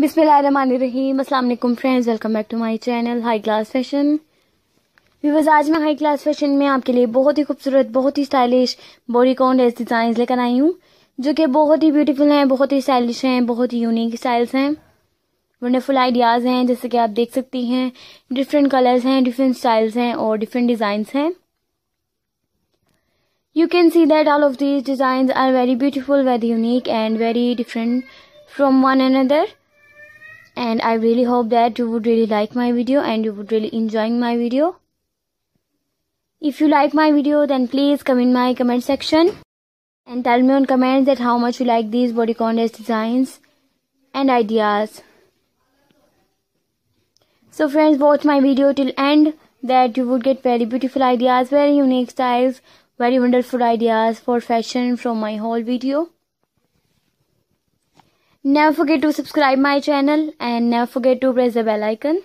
बिस्मिल्लाहिर्रहमानिर्रहीम अस्सलाम वालेकुम friends welcome back to my channel high class fashion. Viewers आज मैं हाई क्लास फ़ैशन में आपके लिए बहुत ही खूबसूरत बहुत ही stylish bodycon dress design लेकर आई हूँ जो कि बहुत ही ब्यूटीफुल हैं बहुत ही स्टाइलिश हैं बहुत ही यूनिक स्टाइल्स हैं। वंडरफुल आइडियाज़ हैं जैसे कि आप देख सकती हैं डिफरेंट कलर्स हैं डिफरेंट स्टाइल्स हैं और डिफरेंट डिज़ाइंस हैं। You can see that all of these designs are very beautiful, very unique and very different from one another. And I really hope that you would really like my video and you would really enjoying my video. If you like my video then please come in my comment section and tell me on comments that how much you like these bodycon dress designs and ideas. So friends watch my video till end that you would get very beautiful ideas, very unique styles, very wonderful ideas for fashion from my whole video. Never forget to subscribe my channel and never forget to press the bell icon.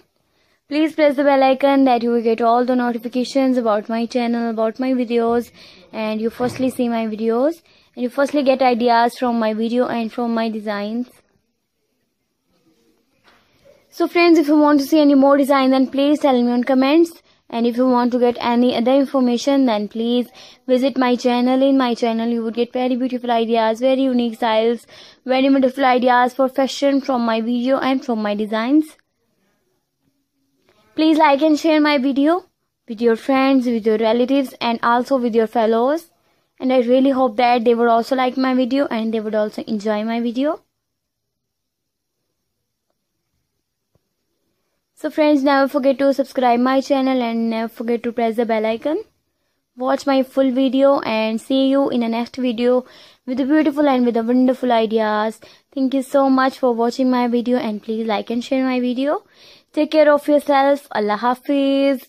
Please press the bell icon that you will get all the notifications about my channel, about my videos and you firstly see my videos and you firstly get ideas from my video and from my designs. So friends, if you want to see any more designs then please tell me on comments and if you want to get any other information then please visit my channel. In my channel you would get very beautiful ideas very unique styles very wonderful ideas for fashion from my video and from my designs. Please like and share my video with your friends with your relatives and also with your fellows. And i really hope that they would also like my video and they would also enjoy my video So friends never forget to subscribe my channel and never forget to press the bell icon. Watch my full video and see you in the next video with the beautiful and with the wonderful ideas. Thank you so much for watching my video and please like and share my video. Take care of yourself. Allah Hafiz.